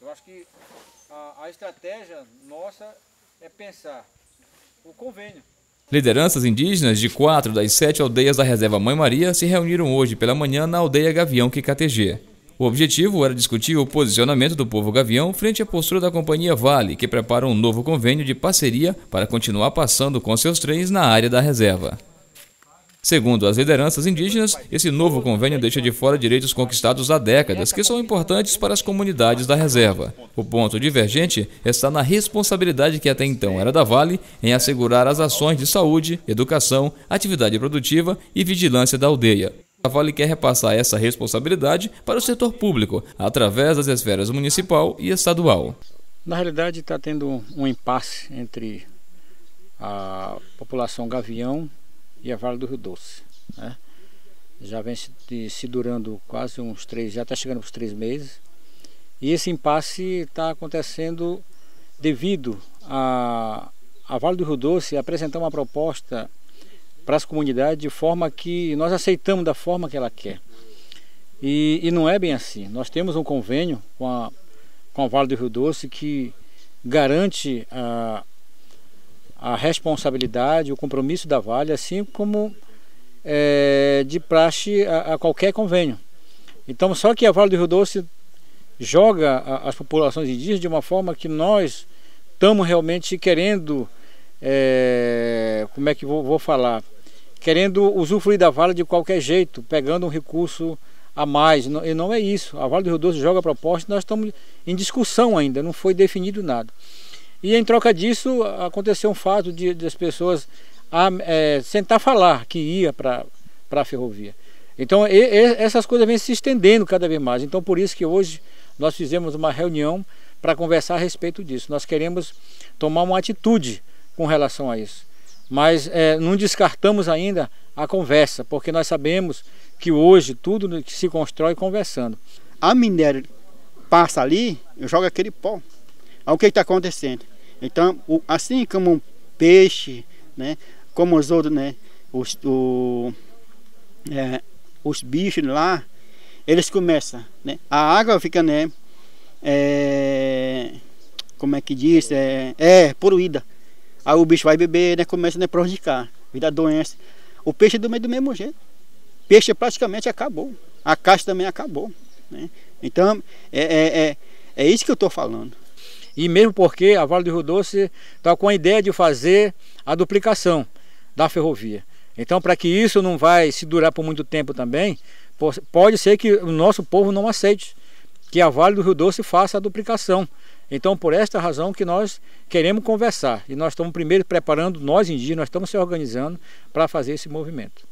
Eu acho que a, a estratégia nossa é pensar o convênio. Lideranças indígenas de quatro das sete aldeias da Reserva Mãe Maria se reuniram hoje pela manhã na aldeia Gavião Quicategê. O objetivo era discutir o posicionamento do povo gavião frente à postura da companhia Vale, que prepara um novo convênio de parceria para continuar passando com seus trens na área da reserva. Segundo as lideranças indígenas, esse novo convênio deixa de fora direitos conquistados há décadas, que são importantes para as comunidades da reserva. O ponto divergente está na responsabilidade que até então era da Vale em assegurar as ações de saúde, educação, atividade produtiva e vigilância da aldeia. A Vale quer repassar essa responsabilidade para o setor público, através das esferas municipal e estadual. Na realidade, está tendo um impasse entre a população gavião e a Vale do Rio Doce. Né? Já vem se, se, durando quase uns três, já está chegando os três meses. E esse impasse está acontecendo devido a, a Vale do Rio Doce apresentar uma proposta para as comunidades de forma que nós aceitamos da forma que ela quer. E, e, não é bem assim. Nós temos um convênio com a, com a Vale do Rio Doce que garante a, a responsabilidade, o compromisso da Vale, assim como é, de praxe a, a, qualquer convênio. Então, só que a Vale do Rio Doce joga a, as populações indígenas de uma forma que nós estamos realmente querendo, é, como é que vou, vou falar, querendo usufruir da Vale de qualquer jeito, pegando um recurso a mais. E não é isso. A Vale do Rio Doce joga a proposta, nós estamos em discussão ainda, não foi definido nada. E em troca disso aconteceu um fato de, de as pessoas a, é, sentar falar que ia para a ferrovia. Então e, e, essas coisas vêm se estendendo cada vez mais. Então por isso que hoje nós fizemos uma reunião para conversar a respeito disso. Nós queremos tomar uma atitude com relação a isso mas é, não descartamos ainda a conversa, porque nós sabemos que hoje tudo se constrói conversando. A minério passa ali, joga aquele pó. Aí o que está acontecendo? Então, o, assim como um peixe, né, como os outros, né, os, o, é, os bichos lá, eles começam, né, a água fica, né, é, como é que diz, é, é poluída. Aí o bicho vai beber, né, começa a né, prejudicar, vira doença. O peixe é do, do mesmo jeito. Peixe praticamente acabou. A caixa também acabou. Né? Então, é, é, é, é isso que eu estou falando. E mesmo porque a Vale do Rio Doce está com a ideia de fazer a duplicação da ferrovia. Então, para que isso não vai se durar por muito tempo também, pode ser que o nosso povo não aceite que a Vale do Rio Doce faça a duplicação. Então, por esta razão que nós queremos conversar. E nós estamos primeiro preparando, nós indígenas, nós estamos se organizando para fazer esse movimento.